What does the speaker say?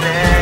there.